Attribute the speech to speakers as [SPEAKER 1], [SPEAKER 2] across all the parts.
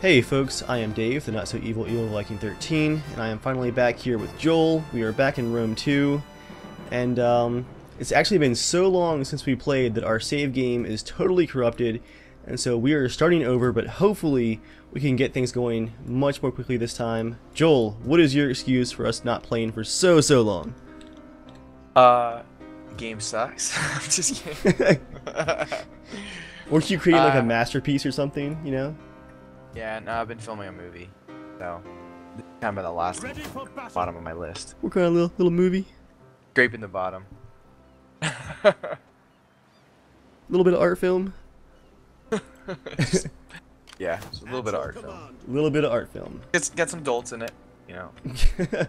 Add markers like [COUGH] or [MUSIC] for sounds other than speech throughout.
[SPEAKER 1] Hey folks, I am Dave, the Not So Evil Evil Viking 13, and I am finally back here with Joel. We are back in Rome 2, and um, it's actually been so long since we played that our save game is totally corrupted, and so we are starting over, but hopefully we can get things going much more quickly this time. Joel, what is your excuse for us not playing for so, so long?
[SPEAKER 2] Uh, game sucks. [LAUGHS] I'm just kidding. [LAUGHS]
[SPEAKER 1] Weren't you creating like a
[SPEAKER 2] Uh,
[SPEAKER 1] masterpiece or something, you know?
[SPEAKER 2] Yeah, no, I've been filming a movie, so this is kind of the last bottom of my list.
[SPEAKER 1] What kind of little, little movie?
[SPEAKER 2] Scraping the bottom.
[SPEAKER 1] A [LAUGHS] little bit of art film? [LAUGHS]
[SPEAKER 2] yeah, it's a little bit of art film.
[SPEAKER 1] A little bit of art film.
[SPEAKER 2] It's got some dolts in it, you know. [LAUGHS]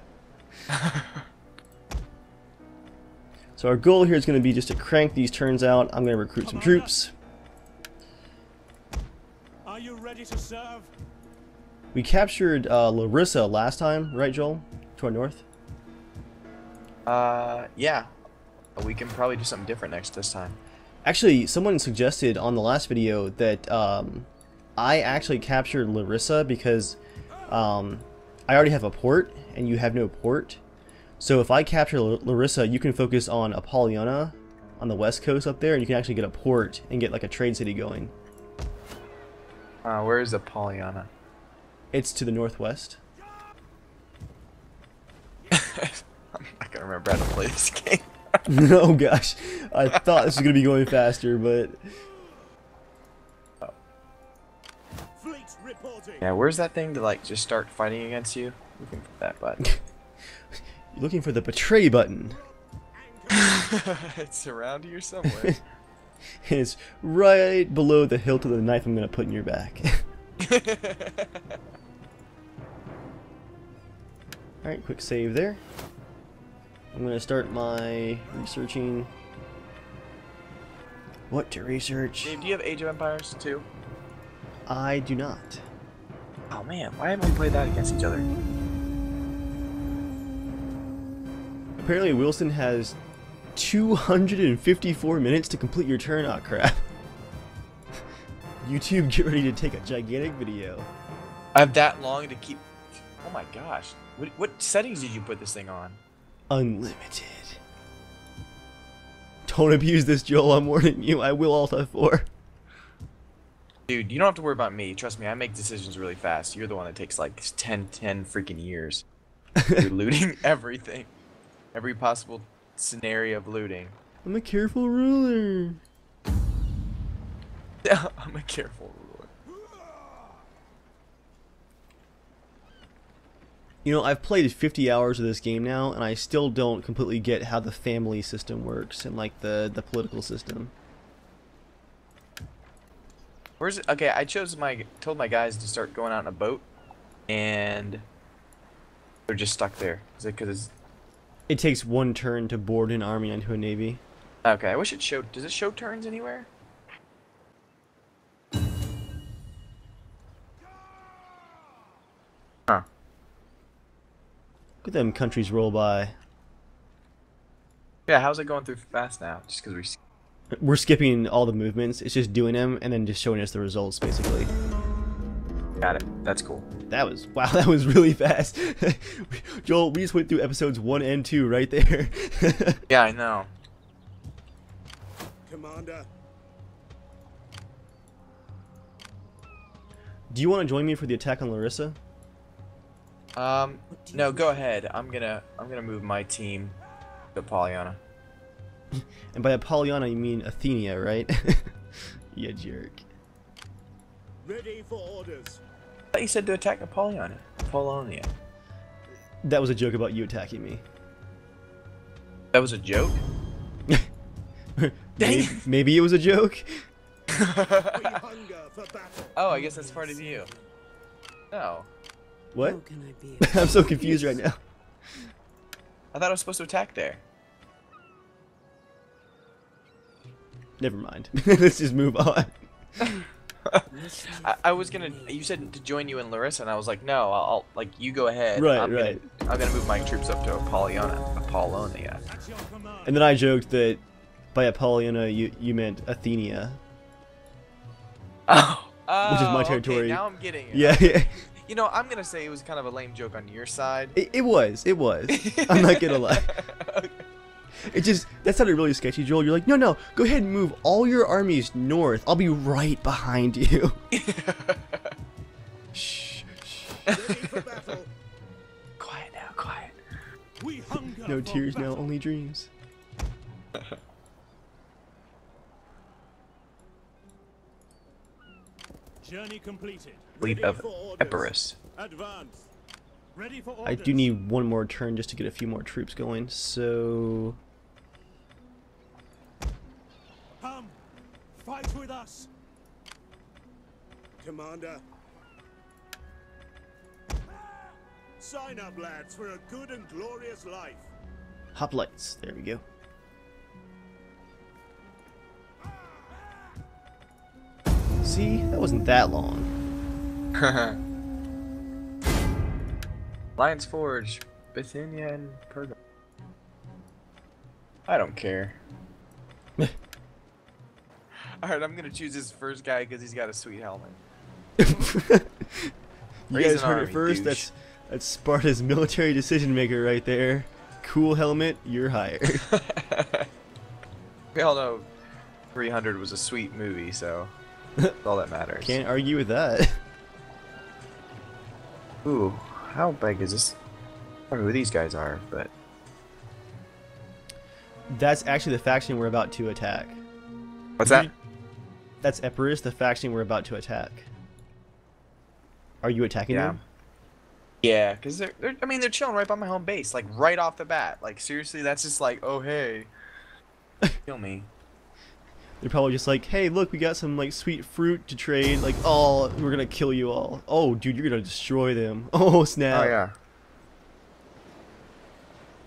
[SPEAKER 1] So our goal here is going to be just to crank these turns out. I'm going to recruit some troops.
[SPEAKER 3] Are you ready to serve?
[SPEAKER 1] We captured uh, Larissa last time, right, Joel? To our north.
[SPEAKER 2] Uh, yeah, we can probably do something different next this time.
[SPEAKER 1] Actually, someone suggested on the last video that um, I actually captured Larissa because um, I already have a port and you have no port. So if I capture L- Larissa, you can focus on Apollonia on the west coast up there, and you can actually get a port and get like a trade city going.
[SPEAKER 2] Uh, where is Apollyon?
[SPEAKER 1] It's to the northwest. [LAUGHS]
[SPEAKER 2] I'm not gonna remember how to play this game. [LAUGHS] [LAUGHS]
[SPEAKER 1] oh gosh, I thought this was gonna be going faster, but
[SPEAKER 3] Fleet.
[SPEAKER 2] Yeah, where's that thing to like just start fighting against you? Looking for that button.
[SPEAKER 1] you're looking for the betray button,
[SPEAKER 2] it's around here somewhere. [LAUGHS]
[SPEAKER 1] and it's right below the hilt of the knife I'm gonna put in your back. [LAUGHS] [LAUGHS] All right, quick save there. I'm gonna start my researching. What to research?
[SPEAKER 2] Dave, do you have Age of Empires too?
[SPEAKER 1] I do not.
[SPEAKER 2] Oh man, why haven't we played that against each other?
[SPEAKER 1] Apparently, Wilson has 254 minutes to complete your turn. Oh crap! [LAUGHS] YouTube, get ready to take a gigantic video.
[SPEAKER 2] I have that long to keep. Oh my gosh, what, what settings did you put this thing on?
[SPEAKER 1] Unlimited. Don't abuse this, Joel. I'm warning you. I will Alt F4.
[SPEAKER 2] Dude, you don't have to worry about me. Trust me, I make decisions really fast. You're the one that takes like 10, 10 freaking years. You're [LAUGHS] looting everything. Every possible scenario of looting.
[SPEAKER 1] I'm a careful ruler. [LAUGHS]
[SPEAKER 2] I'm a careful ruler.
[SPEAKER 1] You know, I've played 50 hours of this game now, and I still don't completely get how the family system works and like the the political system.
[SPEAKER 2] Where's it? Okay, I chose my told my guys to start going out in a boat, and they're just stuck there. Is it because it's
[SPEAKER 1] It takes one turn to board an army onto a navy.
[SPEAKER 2] okay? I wish it showed. Does it show turns anywhere? Huh.
[SPEAKER 1] Look at them countries roll by.
[SPEAKER 2] Yeah, how's it going through fast now? Just because we.
[SPEAKER 1] We're skipping all the movements. It's just doing them and then just showing us the results, basically.
[SPEAKER 2] Got it. That's cool.
[SPEAKER 1] That was [LAUGHS] wow. That was really fast. [LAUGHS] Joel, we just went through episodes one and two right there. [LAUGHS]
[SPEAKER 2] Yeah, I know.
[SPEAKER 3] Commander.
[SPEAKER 1] Do you want to join me for the attack on Larissa?
[SPEAKER 2] Um, no, go ahead. I'm gonna I'm gonna move my team to Pollyanna.
[SPEAKER 1] And by Apollonia, you mean Athenia, right? you jerk.
[SPEAKER 3] Ready for orders.
[SPEAKER 2] I thought you said to attack Apollyon. Apollonia.
[SPEAKER 1] That was a joke about you attacking me.
[SPEAKER 2] That was a joke. [LAUGHS]
[SPEAKER 1] maybe, maybe it was a joke.
[SPEAKER 3] We hunger for battle.
[SPEAKER 2] Oh, I guess that's part of you. No,
[SPEAKER 1] What?
[SPEAKER 4] How can I be? [LAUGHS]
[SPEAKER 1] I'm so confused right now.
[SPEAKER 2] I thought I was supposed to attack there.
[SPEAKER 1] Never mind. [LAUGHS] Let's just move on.
[SPEAKER 2] I, I was gonna. You said to join you and Larissa, and I was like, no, I'll, I'll like you go ahead.
[SPEAKER 1] Right,
[SPEAKER 2] I'm
[SPEAKER 1] right.
[SPEAKER 2] Gonna, I'm gonna move my troops up to Apollonia. Apollonia.
[SPEAKER 1] And then I joked that by Apollonia you, you meant Athenia.
[SPEAKER 2] Oh,
[SPEAKER 1] Which is my
[SPEAKER 2] Oh,
[SPEAKER 1] territory.
[SPEAKER 2] Okay, now I'm getting it.
[SPEAKER 1] Yeah, yeah. [LAUGHS]
[SPEAKER 2] You know, I'm gonna say it was kind of a lame joke on your side.
[SPEAKER 1] It, it was. It was. [LAUGHS] I'm not gonna lie. [LAUGHS] It just that sounded really sketchy, Joel. You're like, no, no, go ahead and move all your armies north. I'll be right behind you. shh, shh.
[SPEAKER 3] Ready for battle.
[SPEAKER 2] quiet now, quiet.
[SPEAKER 3] We
[SPEAKER 1] No tears now, only dreams. [LAUGHS]
[SPEAKER 3] Journey completed.
[SPEAKER 2] Fleet of
[SPEAKER 3] for.
[SPEAKER 2] Epirus.
[SPEAKER 3] Advance. Ready for
[SPEAKER 1] I do need one more turn just to get a few more troops going. So
[SPEAKER 3] Come. Fight with us. Commander. Sign up, lads, for a good and glorious life.
[SPEAKER 1] hoplites. There we go. See, that wasn't that long. [LAUGHS]
[SPEAKER 2] Lions Forge, Bithynia, and Perga. I don't care. [LAUGHS] Alright, I'm gonna choose this first guy because he's got a sweet helmet. [LAUGHS]
[SPEAKER 1] you guys heard
[SPEAKER 2] army,
[SPEAKER 1] it first.
[SPEAKER 2] douche.
[SPEAKER 1] That's that's Sparta's [LAUGHS] military decision maker right there. Cool helmet, you're hired. [LAUGHS]
[SPEAKER 2] we all know 300 was a sweet movie, so that's all that matters.
[SPEAKER 1] Can't argue with that.
[SPEAKER 2] Ooh, how big is this? I don't know who these guys are, but
[SPEAKER 1] That's actually the faction we're about to attack.
[SPEAKER 2] what's that?
[SPEAKER 1] That's Epirus, the faction we're about to attack. Are you attacking
[SPEAKER 2] Yeah.
[SPEAKER 1] them?
[SPEAKER 2] Yeah, because they're, they're, I mean, they're chilling right by my home base, like right off the bat. Like seriously, that's just like, oh hey, [LAUGHS] kill me.
[SPEAKER 1] They're probably just like, hey, look, we got some like sweet fruit to trade. Like, oh, we're gonna kill you all. Oh, dude, you're gonna destroy them. [LAUGHS] Oh snap!
[SPEAKER 2] Oh yeah.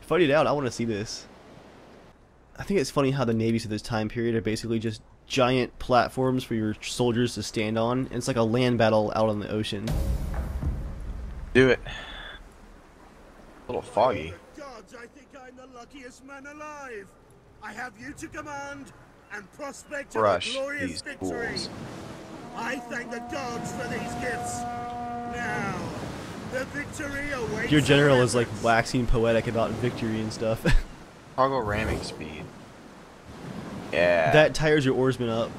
[SPEAKER 1] Fight it out. I want to see this. I think it's funny how the navies of this time period are basically just giant platforms for your soldiers to stand on. It's like a land battle out on the ocean.
[SPEAKER 2] Do it. A little foggy.
[SPEAKER 3] Oh, gods, I think I'm the luckiest man alive. I have you to command and prospect
[SPEAKER 2] Crush
[SPEAKER 3] of a glorious
[SPEAKER 2] these
[SPEAKER 3] victory.
[SPEAKER 2] fools.
[SPEAKER 3] I thank the gods for these gifts. Now, the victory awaits.
[SPEAKER 1] Your general is like waxing poetic about victory and stuff. [LAUGHS]
[SPEAKER 2] Cargo ramming speed. Yeah.
[SPEAKER 1] that tires your oarsmen up.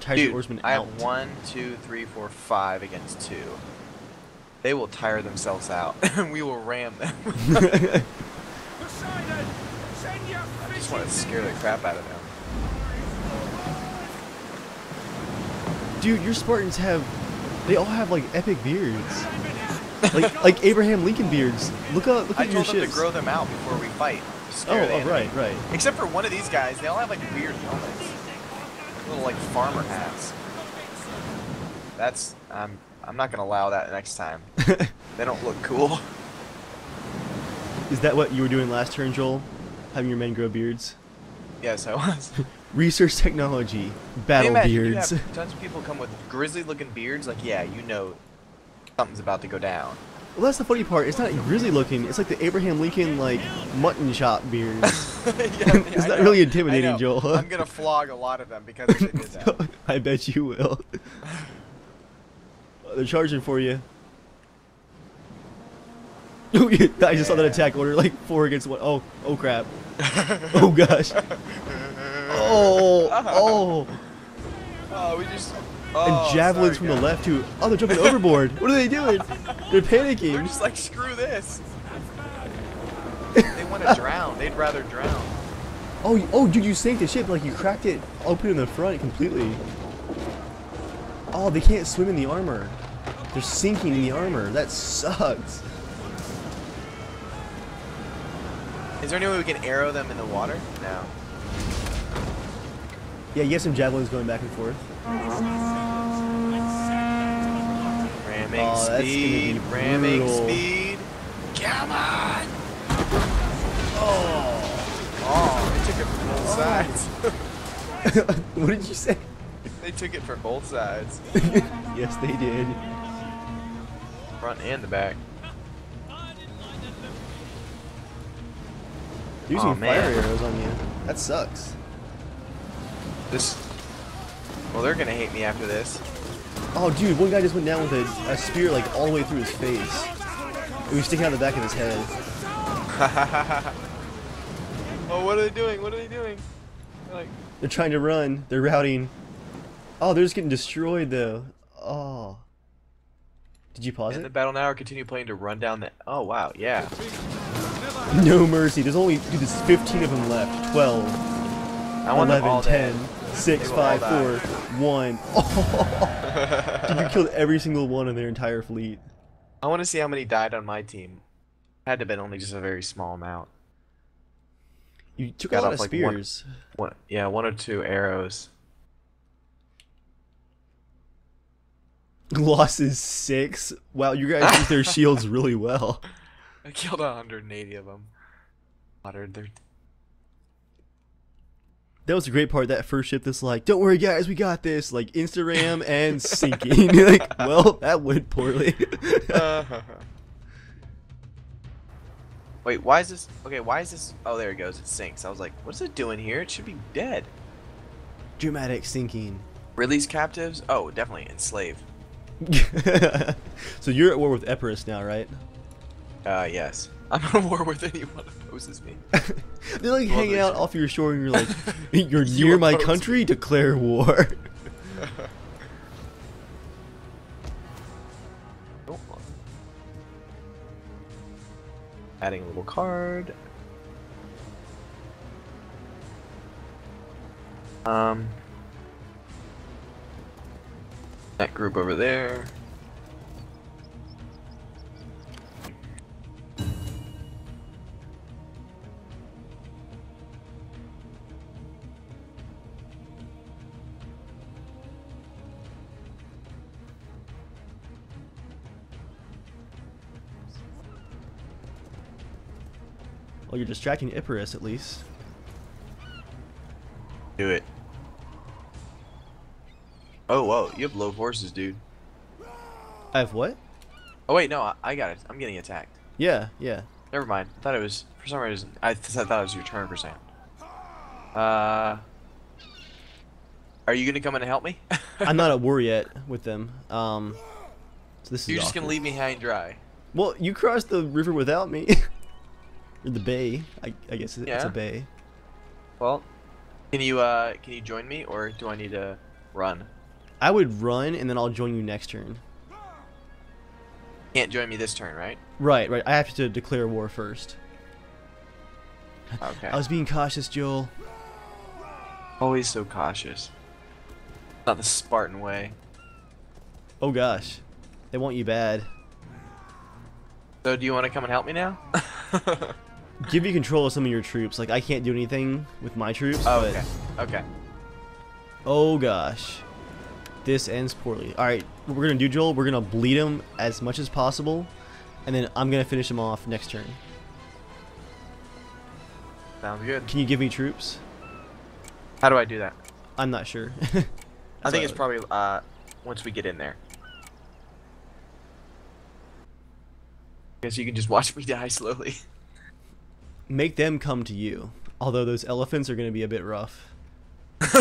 [SPEAKER 1] Tires your
[SPEAKER 2] Dude,
[SPEAKER 1] oarsmen
[SPEAKER 2] I
[SPEAKER 1] out.
[SPEAKER 2] have one, two, three, four, five against two. They will tire themselves out, [LAUGHS] and we will ram them. [LAUGHS] I just want to scare the crap out of them.
[SPEAKER 1] Dude, your Spartans have. They all have like epic beards. like like Abraham Lincoln beards. Look at look
[SPEAKER 2] I
[SPEAKER 1] at your
[SPEAKER 2] told them
[SPEAKER 1] ships.
[SPEAKER 2] to grow them out before we fight.
[SPEAKER 1] Oh, oh, right, right.
[SPEAKER 2] Except for one of these guys, they all have like weird helmets, little like farmer hats. That's I'm I'm not gonna allow that next time. [LAUGHS] They don't look cool.
[SPEAKER 1] Is that what you were doing last turn, Joel? Having your men grow beards?
[SPEAKER 2] Yes, I was. [LAUGHS]
[SPEAKER 1] Research technology, battle
[SPEAKER 2] imagine you
[SPEAKER 1] beards.
[SPEAKER 2] have tons of people come with grizzly-looking beards. Like, yeah, you know, something's about to go down.
[SPEAKER 1] Well, that's the funny part. It's not grizzly looking. It's like the Abraham Lincoln like mutton chop beard. [LAUGHS]
[SPEAKER 2] Yeah, [LAUGHS]
[SPEAKER 1] It's
[SPEAKER 2] I
[SPEAKER 1] not
[SPEAKER 2] know,
[SPEAKER 1] really intimidating. Joel.
[SPEAKER 2] I'm gonna flog a lot of them because they did that. [LAUGHS]
[SPEAKER 1] I bet you will. Uh, They're charging for you. Yeah, I just saw that attack order, like four against one. Oh, oh crap. oh gosh. Oh, oh.
[SPEAKER 2] Oh, we just.
[SPEAKER 1] And
[SPEAKER 2] Oh,
[SPEAKER 1] javelins
[SPEAKER 2] sorry,
[SPEAKER 1] from the left too. Oh, they're jumping overboard. What are they doing? They're
[SPEAKER 2] They're
[SPEAKER 1] panicking.
[SPEAKER 2] just like, screw this. they want to [LAUGHS] drown. They'd rather drown.
[SPEAKER 1] Oh, oh, dude, you sank the ship. Like you cracked it open in the front completely. Oh, they can't swim in the armor. They're sinking in the armor. That sucks.
[SPEAKER 2] Is there any way we can arrow them in the water? No.
[SPEAKER 1] Yeah, you have some javelins going back and forth.
[SPEAKER 2] Ramming
[SPEAKER 1] Oh, that's gonna be
[SPEAKER 2] speed. Ramming
[SPEAKER 1] brutal.
[SPEAKER 2] speed. Come on.
[SPEAKER 1] Oh.
[SPEAKER 2] Oh, they took it from both sides. [LAUGHS]
[SPEAKER 1] what did you say?
[SPEAKER 2] they took it from both sides, [LAUGHS]
[SPEAKER 1] yes, they did.
[SPEAKER 2] front and the back.
[SPEAKER 1] Using
[SPEAKER 2] oh, man.
[SPEAKER 1] fire arrows on you. That sucks.
[SPEAKER 2] This. Well, they're gonna hate me after this.
[SPEAKER 1] Oh, dude, one guy just went down with a, a spear like all the way through his face. It was sticking out the back of his head. [LAUGHS]
[SPEAKER 2] oh, what are they doing? What are they doing? Like,
[SPEAKER 1] They're trying to run. They're routing. Oh, they're just getting destroyed though. Oh. Did you pause
[SPEAKER 2] and the battle now or continue playing to run down the. Oh wow, yeah.
[SPEAKER 1] No mercy. There's only dude. There's 15 of them left. 12,
[SPEAKER 2] I want them
[SPEAKER 1] 11,
[SPEAKER 2] all
[SPEAKER 1] 10,
[SPEAKER 2] dead.
[SPEAKER 1] 6,
[SPEAKER 2] They will all
[SPEAKER 1] 5, 4, 1. Oh. [LAUGHS] Dude, you killed every single one of their entire fleet.
[SPEAKER 2] I want to see how many died on my team. Had to have been only just a very small amount.
[SPEAKER 1] You took
[SPEAKER 2] Got
[SPEAKER 1] a lot
[SPEAKER 2] off,
[SPEAKER 1] of
[SPEAKER 2] like, one-
[SPEAKER 1] spears.
[SPEAKER 2] One, yeah, one or two arrows. [LAUGHS]
[SPEAKER 1] Losses 6. Wow, you guys use their [LAUGHS] shields really well.
[SPEAKER 2] I killed 180 of them. Slaughtered their.
[SPEAKER 1] That was the great part. That first ship that's like, don't worry, guys, we got this. Like, Instagram [LAUGHS] and sinking. You're [LAUGHS] like, well, that went poorly. [LAUGHS]
[SPEAKER 2] Wait, why is this? Okay, why is this? Oh, there it goes. It sinks. I was like, what's it doing here? It should be dead.
[SPEAKER 1] Dramatic sinking.
[SPEAKER 2] Release captives? Oh, definitely enslave.
[SPEAKER 1] so you're at war with Epirus now, right?
[SPEAKER 2] Uh, yes. I'm at war with anyone who opposes me. [LAUGHS]
[SPEAKER 1] They're like hanging out off your shore, and you're like, [LAUGHS] "You're
[SPEAKER 2] You
[SPEAKER 1] near my country. Declare war."
[SPEAKER 2] Oh. [LAUGHS] Adding a little card. Um. That group over there.
[SPEAKER 1] Well, you're distracting Epirus at least.
[SPEAKER 2] Do it. Oh, whoa. You have low forces, dude.
[SPEAKER 1] I have what?
[SPEAKER 2] Oh, wait, no. I, I got it. I'm getting attacked.
[SPEAKER 1] Yeah, yeah.
[SPEAKER 2] Never mind. I thought it was, for some reason, I, th- I thought it was your turn for percent. Uh. Are you gonna come in and help me? [LAUGHS]
[SPEAKER 1] I'm not at war yet with them. Um, so this is.
[SPEAKER 2] You're just gonna leave me high and dry.
[SPEAKER 1] Well, you crossed the river without me. [LAUGHS] or the bay. I, I guess it's
[SPEAKER 2] Yeah.
[SPEAKER 1] a bay.
[SPEAKER 2] Well, can you uh can you join me or do I need to run?
[SPEAKER 1] I would run, and then I'll join you next turn.
[SPEAKER 2] Can't join me this turn, right?
[SPEAKER 1] Right, right. I have to declare war first.
[SPEAKER 2] Okay. [LAUGHS]
[SPEAKER 1] I was being cautious, Joel.
[SPEAKER 2] always so cautious. Not the Spartan way.
[SPEAKER 1] Oh gosh, they want you bad.
[SPEAKER 2] So do you want to come and help me now? [LAUGHS]
[SPEAKER 1] Give you control of some of your troops. Like I can't do anything with my troops.
[SPEAKER 2] oh, okay. Okay.
[SPEAKER 1] Oh gosh. This ends poorly. Alright, what we're gonna do, Joel, we're gonna bleed him as much as possible, and then I'm gonna finish him off next turn.
[SPEAKER 2] Sounds good.
[SPEAKER 1] Can you give me troops?
[SPEAKER 2] How do I do that?
[SPEAKER 1] I'm not sure. [LAUGHS]
[SPEAKER 2] I think it's probably uh once we get in there. I guess you can just watch me die slowly. [LAUGHS]
[SPEAKER 1] Make them come to you. Although those elephants are gonna be a bit rough. [LAUGHS]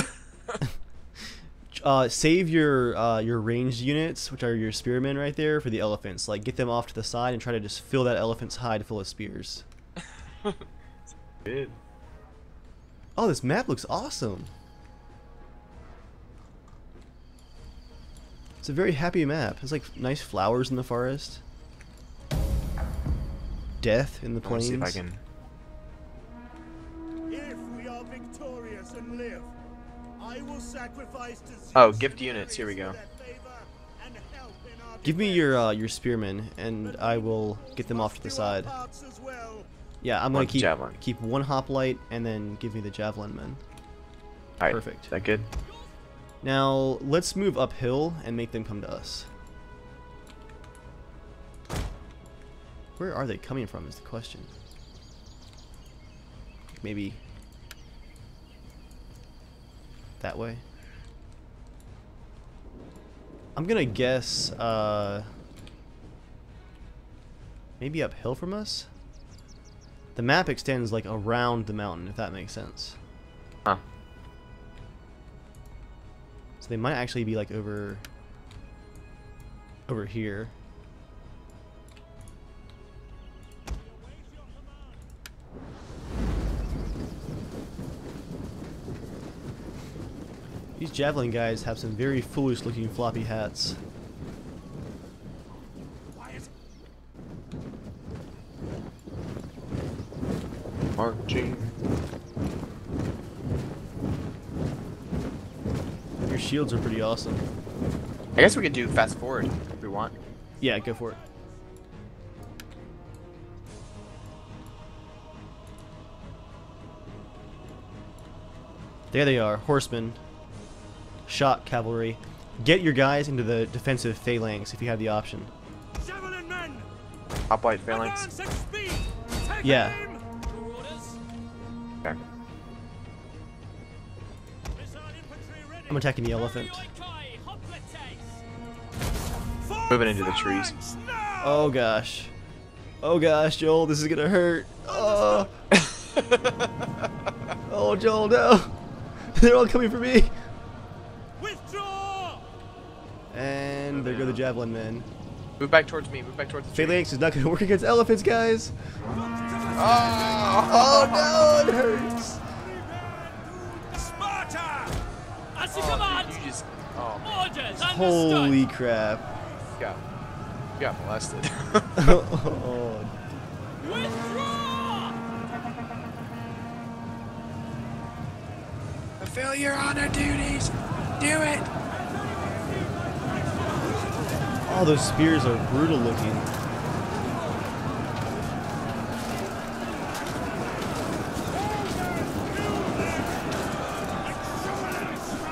[SPEAKER 1] [LAUGHS] uh, save your uh, your ranged units, which are your spearmen right there, for the elephants. Like, get them off to the side and try to just fill that elephant's hide full of spears. [LAUGHS]
[SPEAKER 2] Good.
[SPEAKER 1] Oh, this map looks awesome. It's a very happy map. There's like nice flowers in the forest. Death in the
[SPEAKER 2] I want to see
[SPEAKER 1] plains.
[SPEAKER 2] Oh, gift units, here we go.
[SPEAKER 3] for their favor and help in our
[SPEAKER 1] Give me your uh, your spearmen, and I will get them off to the
[SPEAKER 3] must do our
[SPEAKER 1] side.
[SPEAKER 3] parts as well.
[SPEAKER 1] Yeah, I'm gonna
[SPEAKER 2] One
[SPEAKER 1] keep
[SPEAKER 2] javelin.
[SPEAKER 1] keep one hoplite, and then give me the javelin men.
[SPEAKER 2] Alright.
[SPEAKER 1] Perfect.
[SPEAKER 2] Is that good?
[SPEAKER 1] Now let's move uphill and make them come to us. Where are they coming from is the question. Maybe that way. I'm gonna guess uh, maybe uphill from us. The map extends like around the mountain, if that makes sense.
[SPEAKER 2] Huh.
[SPEAKER 1] So they might actually be like over over here. These javelin guys have some very foolish looking floppy hats.
[SPEAKER 2] Marching.
[SPEAKER 1] Your shields are pretty awesome.
[SPEAKER 2] I guess we could do fast forward if we want.
[SPEAKER 1] Yeah, go for it. There they are, horsemen. Shock cavalry. Get your guys into the defensive phalanx if you have the option.
[SPEAKER 3] Javelin men!
[SPEAKER 2] Hoplite phalanx.
[SPEAKER 3] Advance at speed! Take
[SPEAKER 1] Yeah.
[SPEAKER 2] Okay.
[SPEAKER 3] Missile infantry ready!
[SPEAKER 1] I'm attacking the elephant.
[SPEAKER 2] Moving into the trees.
[SPEAKER 1] Oh gosh. Oh gosh, Joel, this is gonna hurt. Oh, [LAUGHS] oh Joel, no. [LAUGHS] They're all coming for me.
[SPEAKER 3] Withdraw!
[SPEAKER 1] And there go the javelin men.
[SPEAKER 2] Move back towards me. Move back towards the.
[SPEAKER 1] Phalanx is not gonna [LAUGHS] work against elephants, guys.
[SPEAKER 2] Oh!
[SPEAKER 1] Oh no, it hurts.
[SPEAKER 3] Sparta!
[SPEAKER 2] Oh, dude, you just. Oh,
[SPEAKER 1] Holy crap.
[SPEAKER 2] You got, you got molested.
[SPEAKER 1] oh, [LAUGHS] [LAUGHS]
[SPEAKER 4] Withdraw!
[SPEAKER 2] Fulfill your honor duties. Do it.
[SPEAKER 1] Oh, those spears are brutal looking.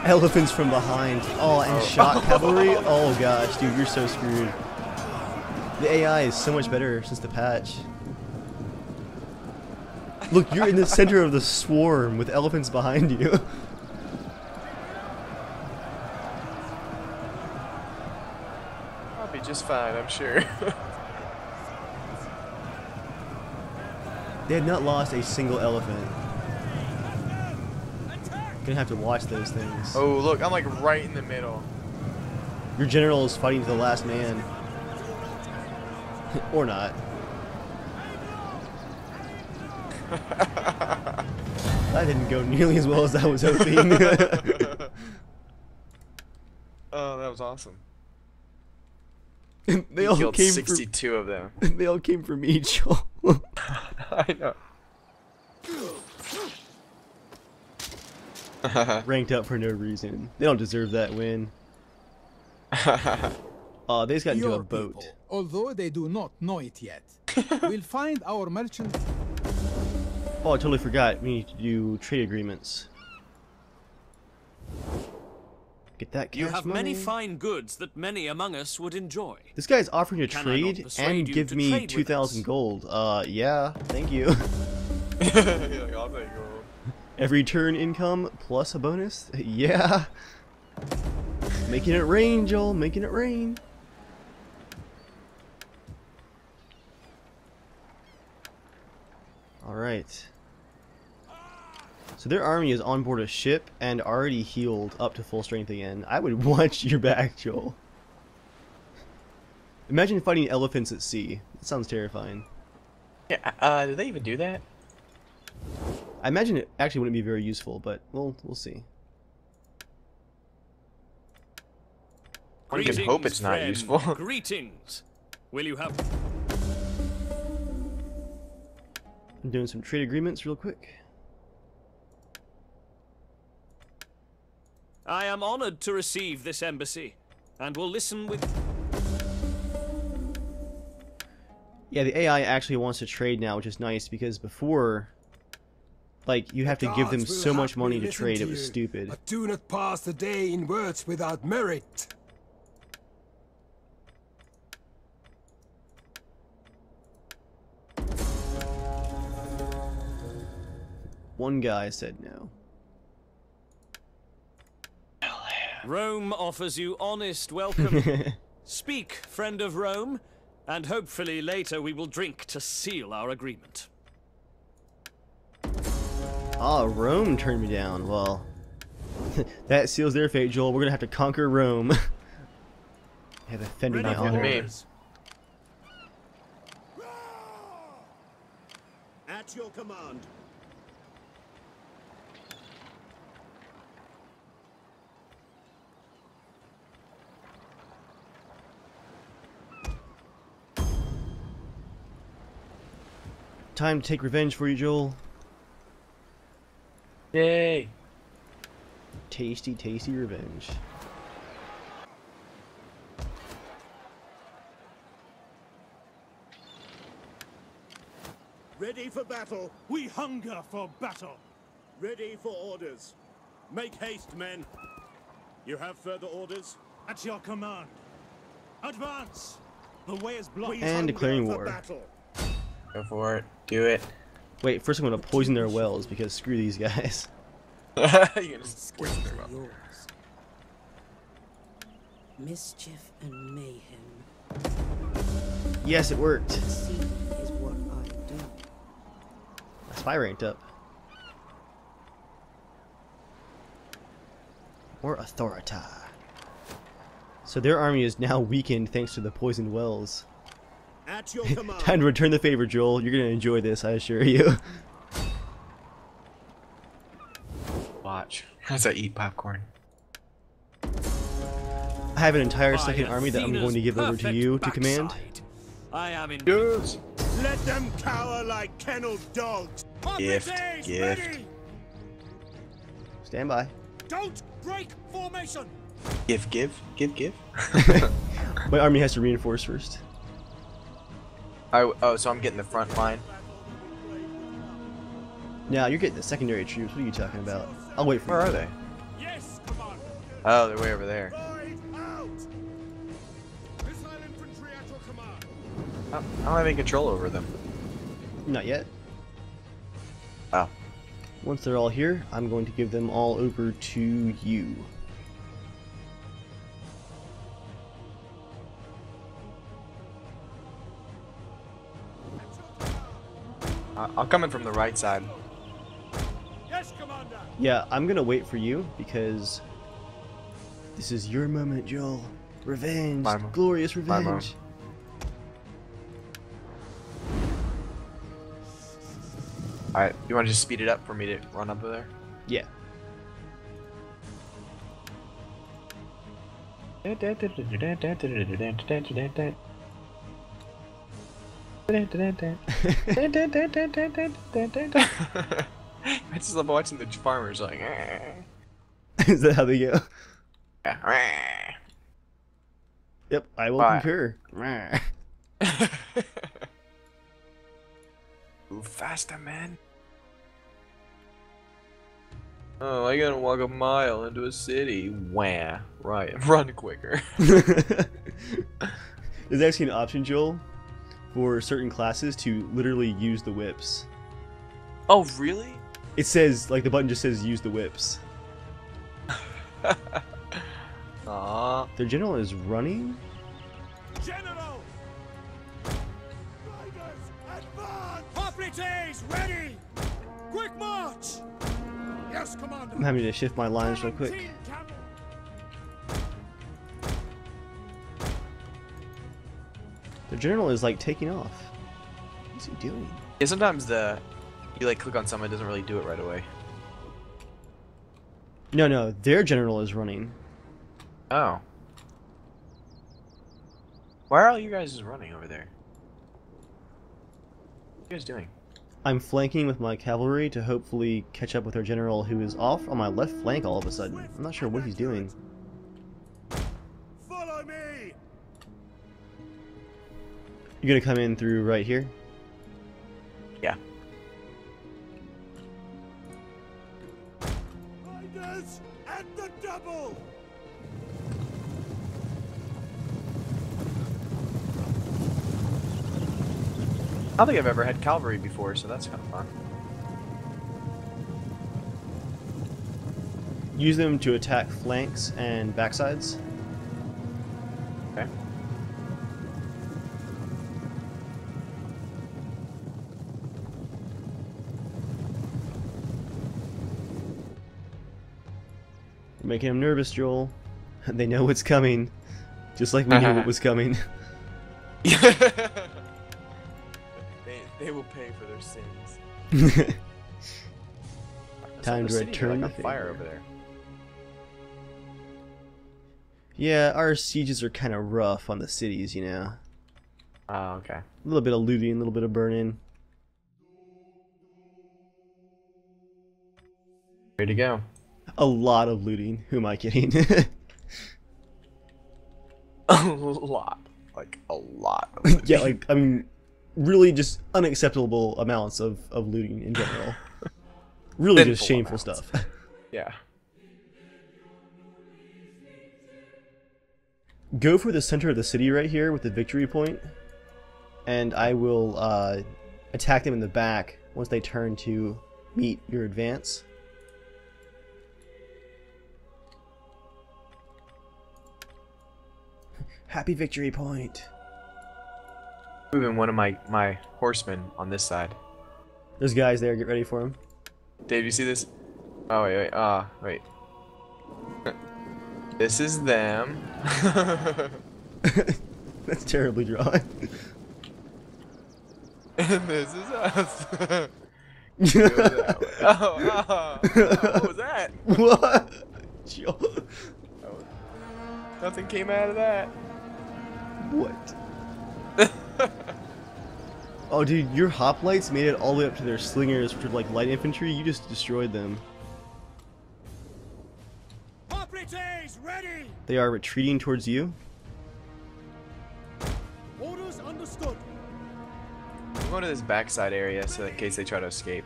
[SPEAKER 1] Elephants from behind. Oh, and shock [LAUGHS] cavalry. Oh gosh, dude, you're so screwed. The AI is so much better since the patch. Look, you're in the center of the swarm with elephants behind you. [LAUGHS]
[SPEAKER 2] I'll be just fine, I'm sure.
[SPEAKER 1] They had not lost a single elephant. Gonna have to watch those things.
[SPEAKER 2] oh, look, I'm like right in the middle.
[SPEAKER 1] Your general is fighting to the last man. [LAUGHS] or not. [LAUGHS] that didn't go nearly as well as I was hoping. [LAUGHS]
[SPEAKER 2] oh, that was awesome. [LAUGHS]
[SPEAKER 1] they
[SPEAKER 2] You
[SPEAKER 1] all
[SPEAKER 2] killed
[SPEAKER 1] came
[SPEAKER 2] 62 of them. [LAUGHS]
[SPEAKER 1] they all came for me, Joel. [LAUGHS]
[SPEAKER 2] I know.
[SPEAKER 1] Ranked up for no reason. They don't deserve that win. Oh, they just got into a
[SPEAKER 5] Your
[SPEAKER 1] boat.
[SPEAKER 5] people, although they do not know it yet, we'll find our merchant
[SPEAKER 1] Oh, I totally forgot. We need to do trade agreements. Get that
[SPEAKER 4] You
[SPEAKER 1] cash
[SPEAKER 4] have many fine goods that many among us would enjoy.
[SPEAKER 1] This guy's offering to
[SPEAKER 4] Can
[SPEAKER 1] trade and give me 2,000 gold. Uh, yeah, thank you.
[SPEAKER 2] Like, [LAUGHS] you.
[SPEAKER 1] Every turn income plus a bonus? [LAUGHS] Yeah. Making it rain, Joel. Making it rain. Alright. So their army is on board a ship and already healed up to full strength again. I would [LAUGHS] watch your back, Joel. Imagine fighting elephants at sea. That sounds terrifying.
[SPEAKER 2] Yeah, uh, do they even do that?
[SPEAKER 1] I imagine it actually wouldn't be very useful, but we'll we'll see.
[SPEAKER 2] Well, you can hope it's not
[SPEAKER 4] friend.
[SPEAKER 2] useful. [LAUGHS]
[SPEAKER 4] Greetings. Will you have
[SPEAKER 1] I'm doing some trade agreements real quick.
[SPEAKER 4] I am honored to receive this embassy, and will listen with.
[SPEAKER 1] Yeah, the AI actually wants to trade now, which is nice because before, like, you have to give them so much money to
[SPEAKER 6] listen
[SPEAKER 1] trade. It was stupid.
[SPEAKER 6] But do not pass the day in words without merit.
[SPEAKER 1] One guy said no.
[SPEAKER 4] Rome offers you honest welcome. [LAUGHS] Speak, friend of Rome, and hopefully later we will drink to seal our agreement.
[SPEAKER 1] Ah, Rome turned me down. Well, [LAUGHS] that seals their fate, Joel. We're gonna have to conquer Rome. [LAUGHS] have offended
[SPEAKER 3] Ready
[SPEAKER 1] my honor.
[SPEAKER 2] me.
[SPEAKER 3] At your command.
[SPEAKER 1] Time to take revenge for you, Joel.
[SPEAKER 2] Yay!
[SPEAKER 1] Tasty, tasty revenge.
[SPEAKER 3] Ready for battle.
[SPEAKER 7] We hunger for battle.
[SPEAKER 3] Ready for orders. Make haste, men. You have further orders?
[SPEAKER 7] At your command. Advance. The way is blocked.
[SPEAKER 1] And
[SPEAKER 3] hunger
[SPEAKER 1] declaring
[SPEAKER 3] for
[SPEAKER 1] war.
[SPEAKER 3] Battle.
[SPEAKER 2] Go for it. Do it.
[SPEAKER 1] Wait, first I'm gonna poison their wells because screw these guys. [LAUGHS] [LAUGHS]
[SPEAKER 2] You're gonna poison their mouth.
[SPEAKER 8] yours. Mischief and mayhem.
[SPEAKER 1] Yes, it worked.
[SPEAKER 8] See is what I do.
[SPEAKER 1] My spy ranked up. More authority. So their army is now weakened thanks to the poisoned wells.
[SPEAKER 3] At your command.
[SPEAKER 1] Time to return the favor, Joel. You're gonna enjoy this, I assure you.
[SPEAKER 2] Watch as I eat popcorn.
[SPEAKER 1] I have an entire second army that I'm going to give over to
[SPEAKER 4] perfect
[SPEAKER 1] you to command.
[SPEAKER 4] I am in.
[SPEAKER 2] Yes.
[SPEAKER 3] Let them cower like kennel dogs.
[SPEAKER 2] Gift,
[SPEAKER 3] Officers,
[SPEAKER 2] gift.
[SPEAKER 3] ready.
[SPEAKER 1] Stand by.
[SPEAKER 7] Don't break formation.
[SPEAKER 2] Give, give, give, give. [LAUGHS]
[SPEAKER 1] My army has to reinforce first.
[SPEAKER 2] I, oh, so I'm getting the front line.
[SPEAKER 1] Now you're getting the secondary troops. What are you talking about? I'll wait for
[SPEAKER 2] Where
[SPEAKER 1] you.
[SPEAKER 2] are they?
[SPEAKER 7] Yes, commander.
[SPEAKER 2] Oh, they're way over there.
[SPEAKER 3] Ride out. Missile infantry at your command.
[SPEAKER 2] I don't I don't have any control over them.
[SPEAKER 1] Not yet.
[SPEAKER 2] Oh.
[SPEAKER 1] Once they're all here, I'm going to give them all over to you.
[SPEAKER 2] I- I'll come in from the right side.
[SPEAKER 7] Yes, commander.
[SPEAKER 1] Yeah, I'm gonna wait for you because this is your moment, Joel. Revenge,
[SPEAKER 2] My mo-
[SPEAKER 1] glorious
[SPEAKER 2] my
[SPEAKER 1] revenge.
[SPEAKER 2] Alright, you want to just speed it up for me to run up there?
[SPEAKER 1] Yeah. [LAUGHS]
[SPEAKER 2] I just love watching the farmers like. Ah.
[SPEAKER 1] is that how they go? [LAUGHS] Yep, I will
[SPEAKER 2] Alright.
[SPEAKER 1] concur. [LAUGHS]
[SPEAKER 2] Move faster, man. Oh, I gotta walk a mile into a city. Wah. Right. Run quicker.
[SPEAKER 1] There's actually an option, Joel, for certain classes to literally use the whips.
[SPEAKER 2] oh, really?
[SPEAKER 1] It says, like, the button just says use the whips. [LAUGHS]
[SPEAKER 2] Aw.
[SPEAKER 1] Their general is running?
[SPEAKER 7] General.
[SPEAKER 3] Riders, advance.
[SPEAKER 7] Hoplites, ready. Quick march.
[SPEAKER 3] Yes, commander.
[SPEAKER 1] I'm having to shift my lines real quick.
[SPEAKER 7] Cavalry.
[SPEAKER 1] General is, like, taking off. What's he doing?
[SPEAKER 2] Yeah, sometimes the you like click on something, it doesn't really do it right away.
[SPEAKER 1] No, no, their general is running.
[SPEAKER 2] Oh. Why are all you guys just running over there? What are you guys doing?
[SPEAKER 1] I'm flanking with my cavalry to hopefully catch up with our general who is off on my left flank all of a sudden. I'm not sure what he's doing. You're gonna come in through right here?
[SPEAKER 2] Yeah.
[SPEAKER 3] Riders, at the double.
[SPEAKER 2] I don't think I've ever had cavalry before, so that's kind of fun.
[SPEAKER 1] Use them to attack flanks and backsides. You're making them nervous, Joel. [LAUGHS] They know what's coming. Just like we knew what [LAUGHS] was coming. [LAUGHS]
[SPEAKER 2] they, they will pay for their sins.
[SPEAKER 1] Time to return
[SPEAKER 2] like
[SPEAKER 1] the
[SPEAKER 2] fire over there.
[SPEAKER 1] yeah, our sieges are kind of rough on the cities, you know.
[SPEAKER 2] Oh, okay.
[SPEAKER 1] A little bit of looting, a little bit of burning.
[SPEAKER 2] Ready to go.
[SPEAKER 1] A lot of looting. Who am I kidding? [LAUGHS]
[SPEAKER 2] A lot. Like, a lot. [LAUGHS]
[SPEAKER 1] yeah, like I mean, really just unacceptable amounts of of looting in general. [LAUGHS] Really just shameful
[SPEAKER 2] amounts.
[SPEAKER 1] stuff.
[SPEAKER 2] Yeah.
[SPEAKER 1] Go for the center of the city right here with the victory point, and I will uh, attack them in the back once they turn to meet your advance. Happy victory point.
[SPEAKER 2] Moving one of my, my horsemen on this side.
[SPEAKER 1] There's guys there. Get ready for them.
[SPEAKER 2] Dave, you see this? Oh, wait, wait. Ah, wait. [LAUGHS] this is them. [LAUGHS] [LAUGHS]
[SPEAKER 1] That's terribly drawn.
[SPEAKER 2] and this is us. Oh, oh, oh, what was that?
[SPEAKER 1] what?
[SPEAKER 2] Nothing came out of that.
[SPEAKER 1] What? [LAUGHS] oh, dude, your hoplites made it all the way up to their slingers, which are like light infantry. You just destroyed them.
[SPEAKER 7] Hoplites, ready!
[SPEAKER 1] They are retreating towards you.
[SPEAKER 7] Orders understood.
[SPEAKER 2] I'm going to this backside area so in case they try to escape.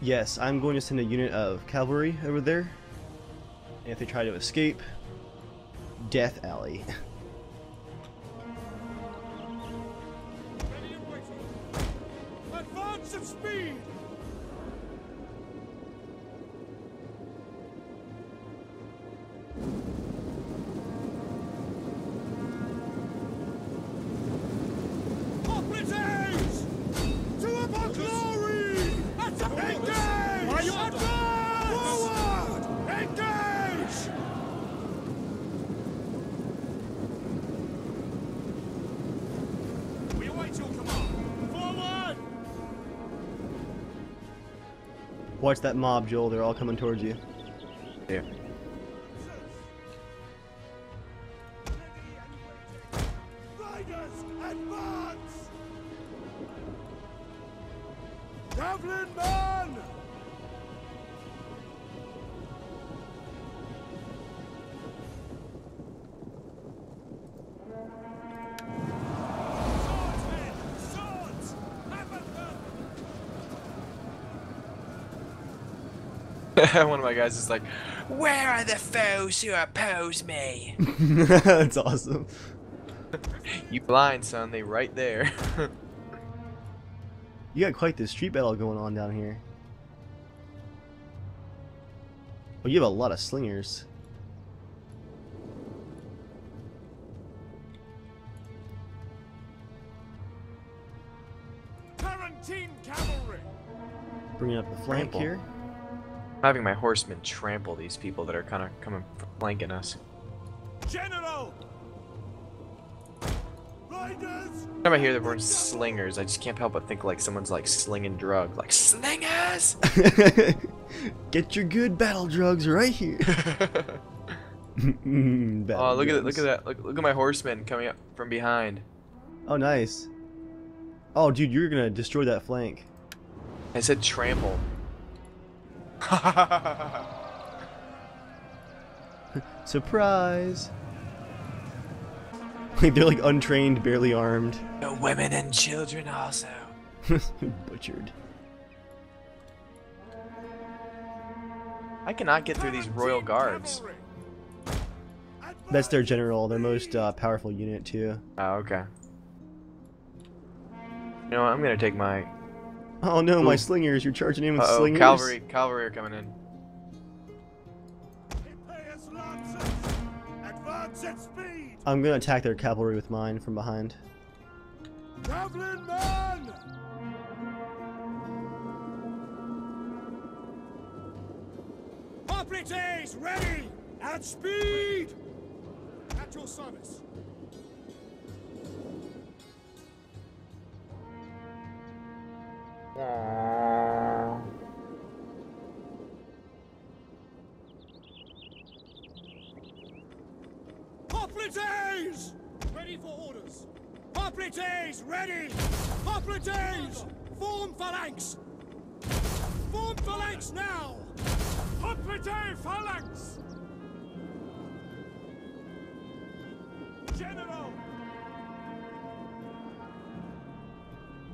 [SPEAKER 1] Yes, I'm going to send a unit of cavalry over there. And if they try to escape, Death Alley. [LAUGHS]
[SPEAKER 7] speed!
[SPEAKER 1] Watch that mob, Joel. They're all coming towards you. [LAUGHS]
[SPEAKER 2] One of my guys is like, Where are the foes who oppose me? [LAUGHS]
[SPEAKER 1] That's awesome.
[SPEAKER 2] you blind, son. They right there. [LAUGHS]
[SPEAKER 1] You got quite the street battle going on down here. Oh, you have a lot of slingers.
[SPEAKER 7] Tarantine cavalry!
[SPEAKER 1] Bringing up the flank
[SPEAKER 2] Trample.
[SPEAKER 1] here.
[SPEAKER 2] I'm having my horsemen trample these people that are kind of coming flanking us.
[SPEAKER 7] General!
[SPEAKER 3] Riders!
[SPEAKER 2] Every time I hear the word slingers, I just can't help but think like someone's like slinging drugs. Like, slingers! [LAUGHS]
[SPEAKER 1] Get your good battle drugs right here. [LAUGHS] [LAUGHS] Mm,
[SPEAKER 2] oh, look at it! Look at that! Look, look at my horsemen coming up from behind.
[SPEAKER 1] Oh, nice. Oh, dude, you're gonna destroy that flank.
[SPEAKER 2] I said trample. [LAUGHS]
[SPEAKER 1] Surprise! Like [LAUGHS] they're like untrained, barely armed,
[SPEAKER 2] the women and children also. [LAUGHS]
[SPEAKER 1] butchered.
[SPEAKER 2] I cannot get through these royal guards.
[SPEAKER 1] That's their general, their most uh, powerful unit too.
[SPEAKER 2] Oh, okay. You know what? I'm gonna take my.
[SPEAKER 1] Oh no, my slingers! You're charging in with
[SPEAKER 2] Uh oh,
[SPEAKER 1] slingers.
[SPEAKER 2] cavalry! Cavalry are coming in.
[SPEAKER 3] Impious lancers! Advance at speed!
[SPEAKER 1] I'm gonna attack their cavalry with mine from behind.
[SPEAKER 3] Javelin man!
[SPEAKER 7] Hoplites, ready! At speed!
[SPEAKER 3] At At your service. Hoplites! Ready for orders. Hoplites, ready! Hoplites! Form phalanx! Form phalanx now! Hoplite phalanx! General!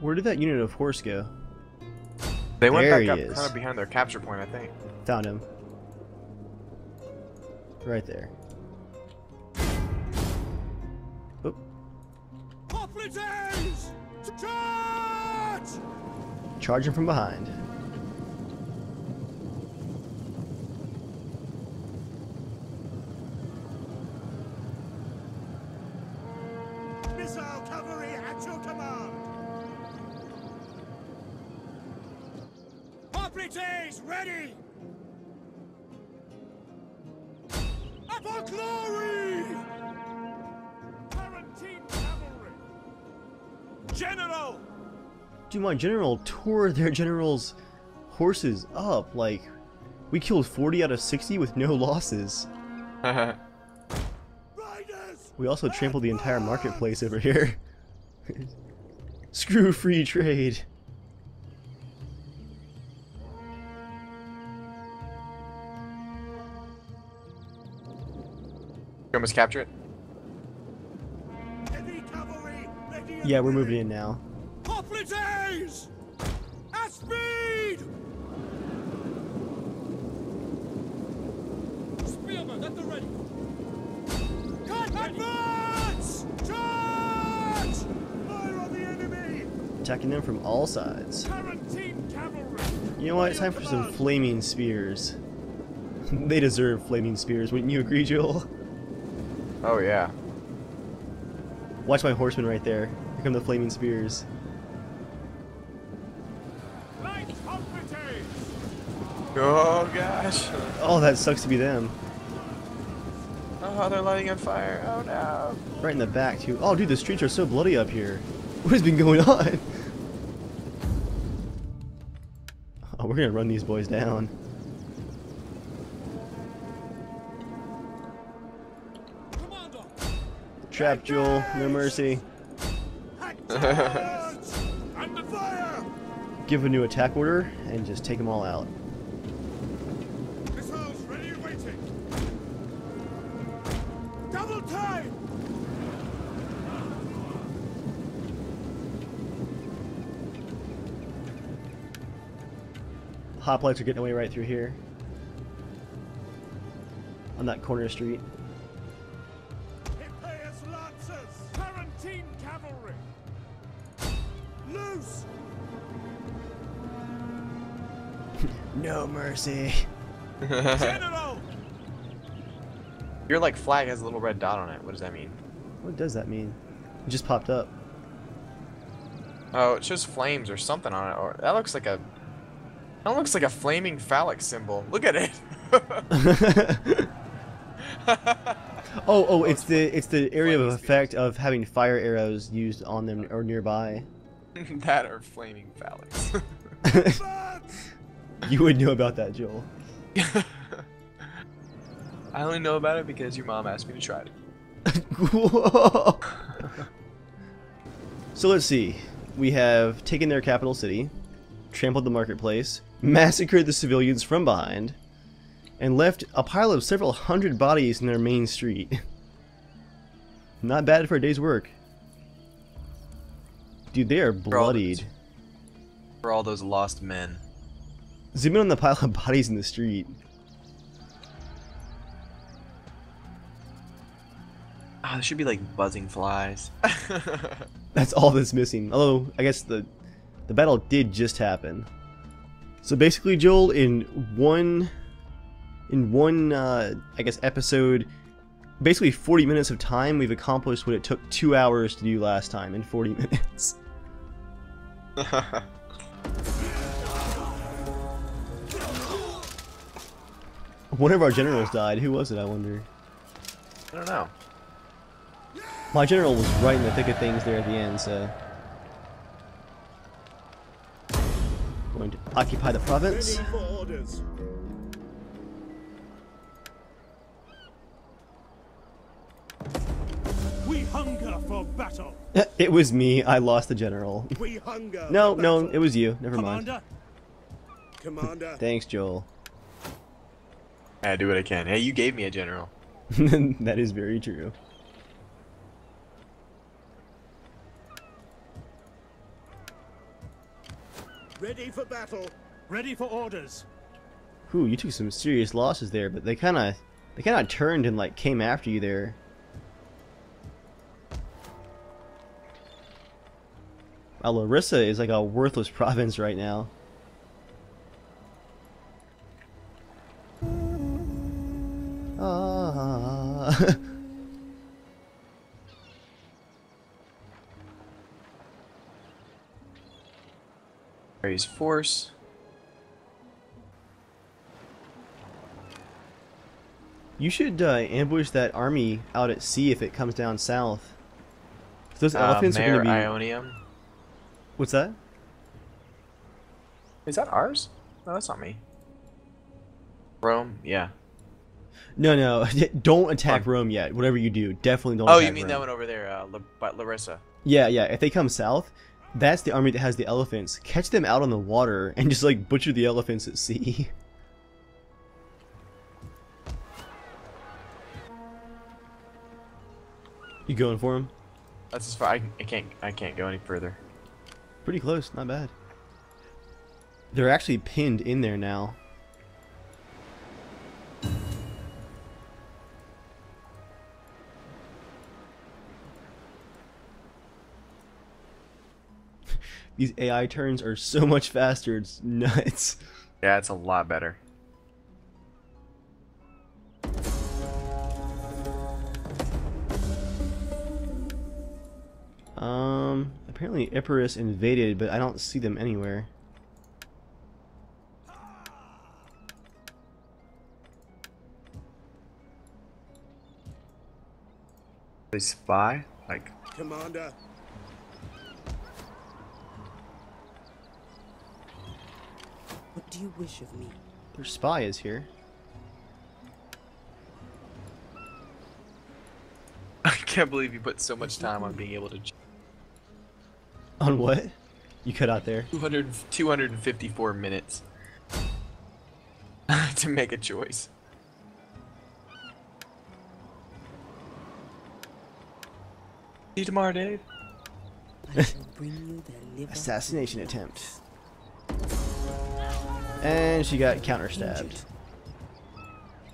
[SPEAKER 1] Where did that unit of horse go?
[SPEAKER 2] They went
[SPEAKER 1] There
[SPEAKER 2] back up
[SPEAKER 1] is.
[SPEAKER 2] kind of behind their capture point, I think.
[SPEAKER 1] Found him. Right there. Oh,
[SPEAKER 3] Hoplites! Charge!
[SPEAKER 1] charging from behind.
[SPEAKER 3] Ready! For glory! Tarantine cavalry! General!
[SPEAKER 1] Dude, my general tore their general's horses up. Like, we killed 40 out of 60 with no losses. We also trampled the entire marketplace over here. [LAUGHS] Screw free trade.
[SPEAKER 2] You almost capture it?
[SPEAKER 3] Heavy cavalry! ready
[SPEAKER 1] Yeah, we're moving in now.
[SPEAKER 3] Hoplites! At speed! Spearmen at the ready! Cut Advance! Charge! Fire on the enemy!
[SPEAKER 1] Attacking them from all sides.
[SPEAKER 3] Tarantine cavalry!
[SPEAKER 1] You know what? It's time for some flaming spears. [LAUGHS] they deserve flaming spears, wouldn't you agree, Joel?
[SPEAKER 2] Oh, yeah.
[SPEAKER 1] Watch my horsemen right there. Here come the flaming spears.
[SPEAKER 2] Oh, gosh.
[SPEAKER 1] Oh, that sucks to be them.
[SPEAKER 2] Oh, they're lighting on fire. Oh, no.
[SPEAKER 1] Right in the back, too. Oh, dude, the streets are so bloody up here. [LAUGHS] What has been going on? [LAUGHS] Oh, we're gonna run these boys down. Trap, Joel. No mercy.
[SPEAKER 3] Charge! Under fire!
[SPEAKER 1] Give a new attack order and just take them all out.
[SPEAKER 3] Missiles ready and waiting! Double time!
[SPEAKER 1] Hoplites are getting away right through here. On that corner street. Mercy.
[SPEAKER 3] General! [LAUGHS]
[SPEAKER 2] Your, like, flag has a little red dot on it. What does that mean?
[SPEAKER 1] What does that mean? It just popped up.
[SPEAKER 2] Oh, it shows flames or something on it. Or That looks like a... That looks like a flaming phallic symbol. Look at it. [LAUGHS]
[SPEAKER 1] Oh, oh, it's the it's the area of effect of having fire arrows used on them or nearby. [LAUGHS]
[SPEAKER 2] that are flaming phallics. [LAUGHS]
[SPEAKER 1] You would know about that, Joel. [LAUGHS]
[SPEAKER 2] I only know about it because your mom asked me to try it. [LAUGHS]
[SPEAKER 1] so let's see. We have taken their capital city, trampled the marketplace, massacred the civilians from behind, and left a pile of several hundred bodies in their main street. Not bad for a day's work. Dude, they are
[SPEAKER 2] all
[SPEAKER 1] bloodied.
[SPEAKER 2] For all those lost men.
[SPEAKER 1] Zoom in on the pile of bodies in the street.
[SPEAKER 2] Ah, there should be like buzzing flies. [LAUGHS]
[SPEAKER 1] That's all that's missing. Although, I guess the the battle did just happen. So basically, Joel, in one in one uh, I guess episode, basically 40 minutes of time, we've accomplished what it took two hours to do last time in 40 [LAUGHS] minutes. [LAUGHS] One of our generals died. Who was it? I wonder.
[SPEAKER 2] I don't know.
[SPEAKER 1] My general was right in the thick of things there at the end, so... Going to occupy the province.
[SPEAKER 3] Ready for orders.
[SPEAKER 7] We hunger for battle. [LAUGHS]
[SPEAKER 1] it was me, I lost the general.
[SPEAKER 3] We hunger.
[SPEAKER 1] No, no, it was you. Never mind.
[SPEAKER 7] Commander, [LAUGHS]
[SPEAKER 3] Commander.
[SPEAKER 1] Thanks, Joel.
[SPEAKER 2] I do what I can. Hey, you gave me a general. [LAUGHS]
[SPEAKER 1] that is very true.
[SPEAKER 3] Ready for battle.
[SPEAKER 7] ready for orders.
[SPEAKER 1] Whew, you took some serious losses there, but they kind of, they kind of turned and like came after you there. Wow, Larissa is like a worthless [LAUGHS] province right now.
[SPEAKER 2] Force.
[SPEAKER 1] you should uh, ambush that army out at sea if it comes down south. Those
[SPEAKER 2] Uh,
[SPEAKER 1] elephants are gonna be.
[SPEAKER 2] Ionium.
[SPEAKER 1] What's that?
[SPEAKER 2] Is that ours? No, that's not me. Rome? Yeah.
[SPEAKER 1] No, no, [LAUGHS] don't attack
[SPEAKER 2] Fine.
[SPEAKER 1] Rome yet. Whatever you do, definitely don't.
[SPEAKER 2] Oh,
[SPEAKER 1] attack
[SPEAKER 2] you mean
[SPEAKER 1] Rome.
[SPEAKER 2] that one over there, uh, La- Larissa.
[SPEAKER 1] Yeah, yeah. If they come south, that's the army that has the elephants. Catch them out on the water and just like butcher the elephants at sea. [LAUGHS] You going for them?
[SPEAKER 2] That's as far. I, I can't. I can't go any further.
[SPEAKER 1] Pretty close, not bad. They're actually pinned in there now. These AI turns are so much faster, it's nuts.
[SPEAKER 2] Yeah, it's a lot better.
[SPEAKER 1] Um, apparently Epirus invaded, but I don't see them anywhere.
[SPEAKER 2] They spy? Like,
[SPEAKER 3] Commander.
[SPEAKER 8] What do you wish of me?
[SPEAKER 1] Their spy is here.
[SPEAKER 2] I can't believe you put so much time on being able to.
[SPEAKER 1] On what? You cut out there.
[SPEAKER 2] 200, 254 minutes [LAUGHS] to make a choice. See you tomorrow, Dave.
[SPEAKER 8] I shall bring you their.
[SPEAKER 1] Assassination
[SPEAKER 8] and
[SPEAKER 1] attempt.
[SPEAKER 8] Blood.
[SPEAKER 1] And she got counter stabbed.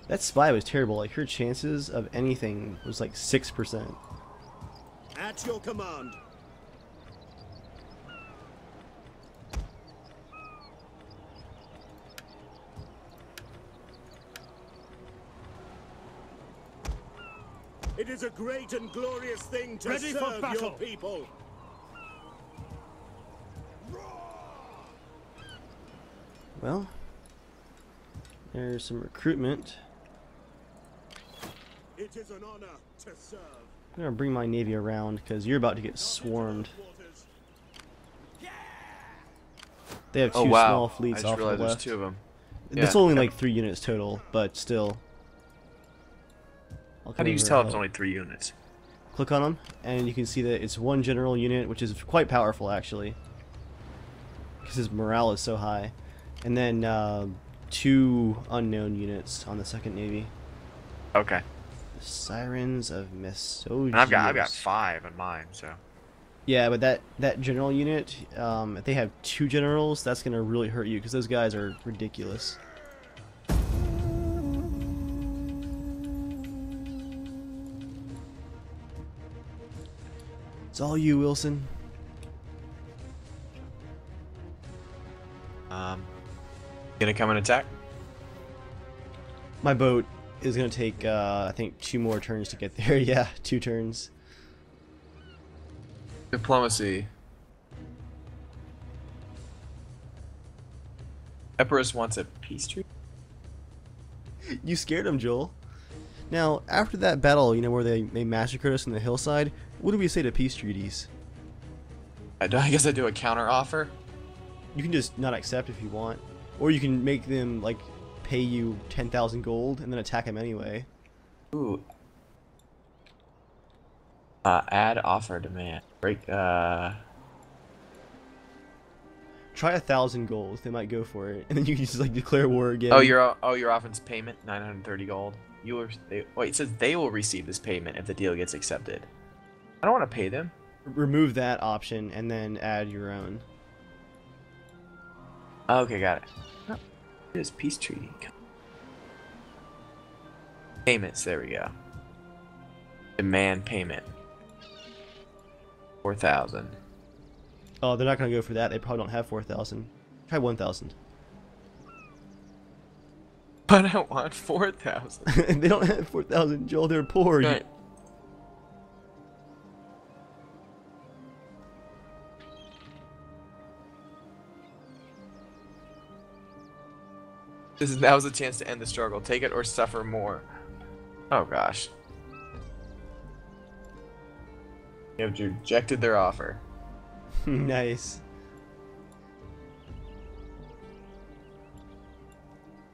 [SPEAKER 1] That spy was terrible. Like her chances of anything was like six percent.
[SPEAKER 3] At your command. It is a great and glorious thing to
[SPEAKER 7] Ready for
[SPEAKER 3] serve your people.
[SPEAKER 1] Well, there's some recruitment.
[SPEAKER 3] It is an honor to serve.
[SPEAKER 1] I'm gonna bring my navy around because you're about to get swarmed. They have oh, two
[SPEAKER 2] Oh wow!
[SPEAKER 1] small
[SPEAKER 2] I
[SPEAKER 1] fleets
[SPEAKER 2] just
[SPEAKER 1] off to
[SPEAKER 2] realized
[SPEAKER 1] the
[SPEAKER 2] there's
[SPEAKER 1] left.
[SPEAKER 2] two of them.
[SPEAKER 1] That's
[SPEAKER 2] Yeah.
[SPEAKER 1] only like three units total, but still. I'll
[SPEAKER 2] How do you tell
[SPEAKER 1] and
[SPEAKER 2] it's only three units?
[SPEAKER 1] Click on them, and you can see that it's one general unit, which is quite powerful actually, because his morale is so high, and then uh, two unknown units on the second navy.
[SPEAKER 2] Okay.
[SPEAKER 1] The Sirens of Mesogius.
[SPEAKER 2] And I've got I've got five in mine, so.
[SPEAKER 1] Yeah, but that that general unit, um, if they have two generals, that's gonna really hurt you because those guys are ridiculous. It's all you, Wilson.
[SPEAKER 2] Gonna come and attack.
[SPEAKER 1] My boat is gonna take, uh, I think, two more turns to get [LAUGHS] there. yeah, two turns.
[SPEAKER 2] Diplomacy. Epirus wants a peace treaty. [LAUGHS]
[SPEAKER 1] You scared him, Joel. Now, after that battle, you know, where they, they massacred us on the hillside, What do we say to peace treaties?
[SPEAKER 2] I, do- [LAUGHS] I guess I do a counter offer.
[SPEAKER 1] You can just not accept if you want, or you can make them like pay you ten thousand gold and then attack them anyway.
[SPEAKER 2] Ooh. Uh, add offer demand. Break. Uh.
[SPEAKER 1] Try a thousand gold, they might go for it, [LAUGHS] and then you can just like declare war again.
[SPEAKER 2] Oh, your oh your offense payment 930 gold. You will. They, wait, it says they will receive this payment if the deal gets accepted. I don't want to pay them.
[SPEAKER 1] remove that option and then add your own.
[SPEAKER 2] Okay, got it. Oh, it is peace treaty. Payments. There we go. Demand payment. Four thousand.
[SPEAKER 1] Oh, they're not gonna go for that. They probably don't have four thousand. Try one thousand.
[SPEAKER 2] But I want four thousand. [LAUGHS]
[SPEAKER 1] they don't have four thousand, Joel. They're poor. You-
[SPEAKER 2] Right. This is now's a chance to end the struggle. Take it or suffer more. Oh gosh. You have rejected their offer. [LAUGHS]
[SPEAKER 1] nice.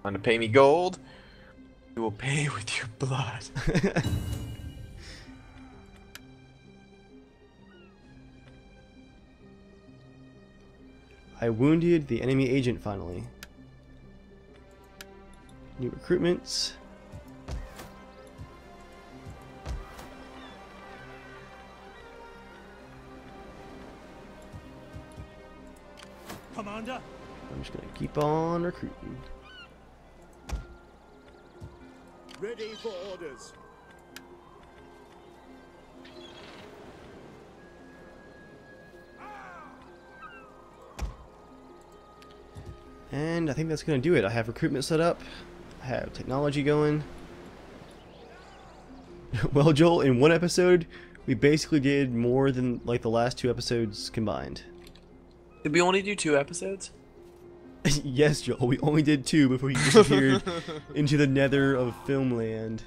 [SPEAKER 2] Want to pay me gold? You will pay [LAUGHS] with your blood. [LAUGHS]
[SPEAKER 1] I wounded the enemy agent finally. New recruitments.
[SPEAKER 7] Commander,
[SPEAKER 1] I'm just gonna keep on recruiting.
[SPEAKER 3] Ready for orders.
[SPEAKER 1] And I think that's gonna do it. I have recruitment set up. Have technology going. [LAUGHS] well, Joel, in one episode, we basically did more than like the last two episodes combined.
[SPEAKER 2] Did we only do two episodes? [LAUGHS]
[SPEAKER 1] yes, Joel, we only did two before you disappeared [LAUGHS] into the nether of Filmland.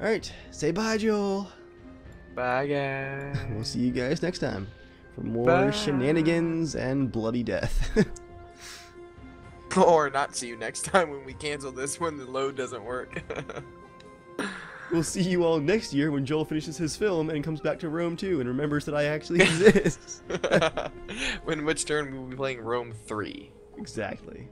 [SPEAKER 1] Alright, say bye, Joel.
[SPEAKER 2] Bye guys.
[SPEAKER 1] We'll see you guys next time for more
[SPEAKER 2] Bye.
[SPEAKER 1] shenanigans and bloody death. [LAUGHS]
[SPEAKER 2] or not see you next time when we cancel this when the load doesn't work. [LAUGHS]
[SPEAKER 1] we'll see you all next year when Joel finishes his film and comes back to Rome 2 and remembers that I actually exist. [LAUGHS]
[SPEAKER 2] when which turn we will be playing Rome 3.
[SPEAKER 1] exactly.